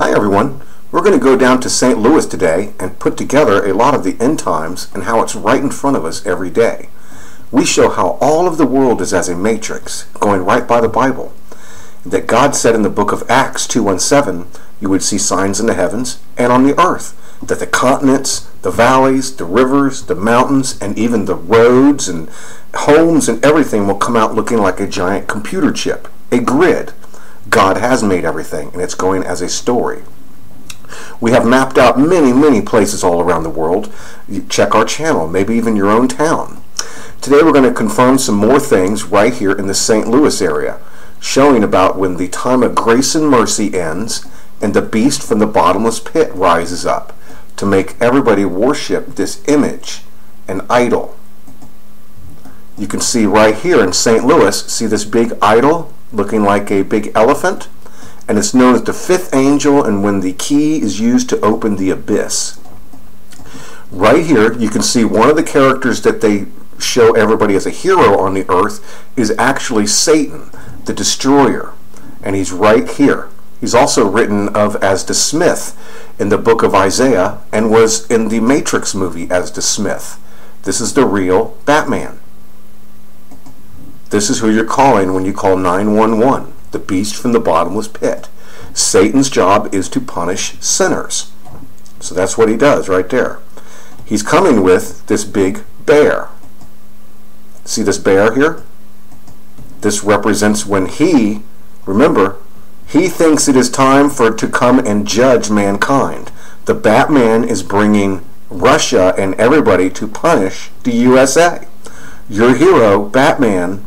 Hi everyone. We're going to go down to St. Louis today and put together a lot of the end times and how it's right in front of us every day. We show how all of the world is as a matrix, going right by the Bible. That God said in the book of Acts 2:17, you would see signs in the heavens and on the earth, that the continents, the valleys, the rivers, the mountains, and even the roads and homes and everything will come out looking like a giant computer chip, a grid. God has made everything, and it's going as a story. We have mapped out many, many places all around the world. You check our channel, maybe even your own town. Today we're going to confirm some more things right here in the St. Louis area, showing about when the time of grace and mercy ends and the beast from the bottomless pit rises up to make everybody worship this image, an idol. You can see right here in St. Louis, see this big idol looking like a big elephant? and it's known as the fifth angel and when the key is used to open the abyss. Right here, you can see one of the characters that they show everybody as a hero on the earth is actually Satan, the destroyer. And he's right here. He's also written of as the Smith in the book of Isaiah and was in the Matrix movie as the Smith. This is the real Batman. This is who you're calling when you call 911 the beast from the bottomless pit. Satan's job is to punish sinners. So that's what he does right there. He's coming with this big bear. See this bear here? This represents when he, remember, he thinks it is time for to come and judge mankind. The Batman is bringing Russia and everybody to punish the USA. Your hero, Batman,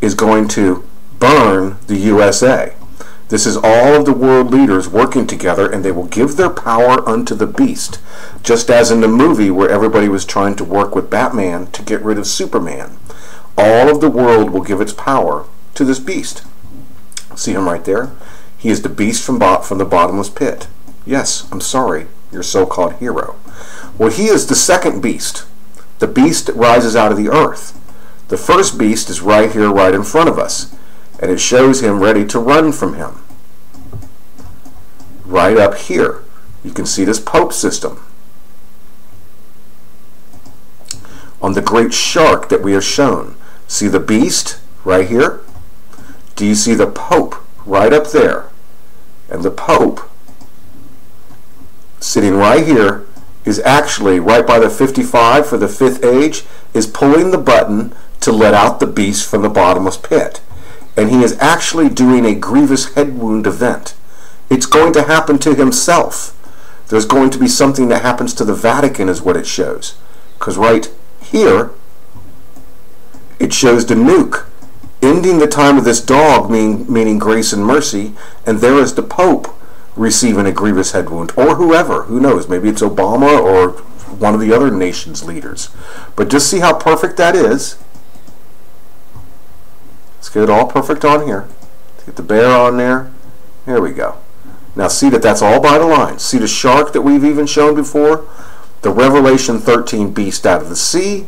is going to burn the USA. This is all of the world leaders working together, and they will give their power unto the beast, just as in the movie where everybody was trying to work with Batman to get rid of Superman. All of the world will give its power to this beast. See him right there? He is the beast from, from the bottomless pit. Yes, I'm sorry, your so-called hero. Well, he is the second beast, the beast that rises out of the earth. The first beast is right here, right in front of us and it shows him ready to run from him. Right up here, you can see this Pope system. On the great shark that we have shown, see the beast right here? Do you see the Pope right up there? And the Pope sitting right here is actually right by the 55 for the fifth age is pulling the button to let out the beast from the bottomless pit and he is actually doing a grievous head wound event. It's going to happen to himself. There's going to be something that happens to the Vatican is what it shows. Because right here, it shows the nuke ending the time of this dog, mean, meaning grace and mercy, and there is the Pope receiving a grievous head wound, or whoever, who knows, maybe it's Obama or one of the other nation's leaders. But just see how perfect that is. Let's get it all perfect on here. Let's get the bear on there. There we go. Now see that that's all by the line. See the shark that we've even shown before? The Revelation 13 beast out of the sea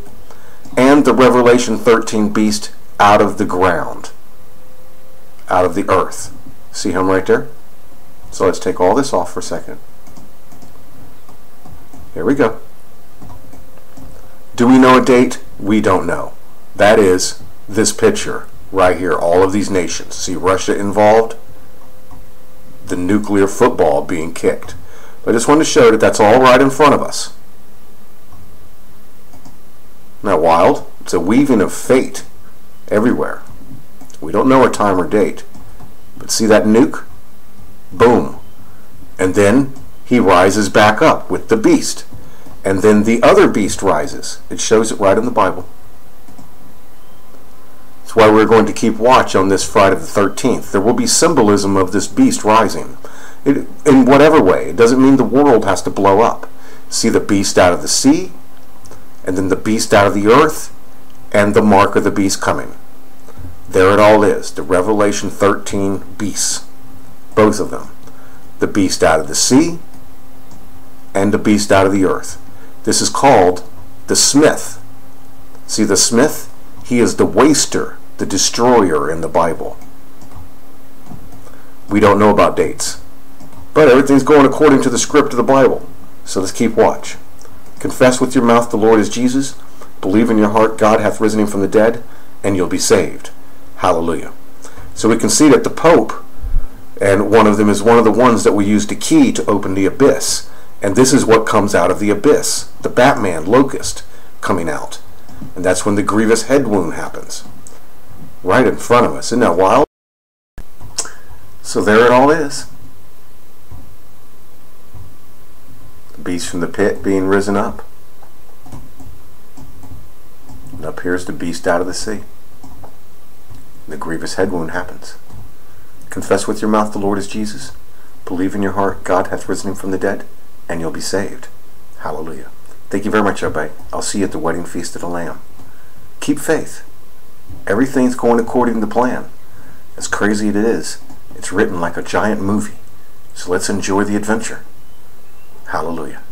and the Revelation 13 beast out of the ground, out of the earth. See him right there? So let's take all this off for a second. Here we go. Do we know a date? We don't know. That is this picture right here, all of these nations. See Russia involved? The nuclear football being kicked. But I just wanted to show that that's all right in front of us. That wild? It's a weaving of fate everywhere. We don't know a time or date. But see that nuke? Boom. And then he rises back up with the beast. And then the other beast rises. It shows it right in the Bible. That's why we're going to keep watch on this Friday the 13th. There will be symbolism of this beast rising. It, in whatever way. It doesn't mean the world has to blow up. See the beast out of the sea, and then the beast out of the earth, and the mark of the beast coming. There it all is, the Revelation 13 beasts. Both of them. The beast out of the sea, and the beast out of the earth. This is called the smith. See the smith? He is the waster the destroyer in the Bible. We don't know about dates. But everything's going according to the script of the Bible. So let's keep watch. Confess with your mouth the Lord is Jesus. Believe in your heart God hath risen him from the dead, and you'll be saved. Hallelujah. So we can see that the Pope, and one of them is one of the ones that we use the key to open the abyss. And this is what comes out of the abyss the Batman, Locust, coming out. And that's when the grievous head wound happens. Right in front of us. Isn't that wild? So there it all is. The beast from the pit being risen up. And up here's the beast out of the sea. The grievous head wound happens. Confess with your mouth the Lord is Jesus. Believe in your heart God hath risen him from the dead, and you'll be saved. Hallelujah. Thank you very much, Obey. I'll see you at the wedding feast of the Lamb. Keep faith. Everything's going according to plan. As crazy as it is, it's written like a giant movie. So let's enjoy the adventure. Hallelujah.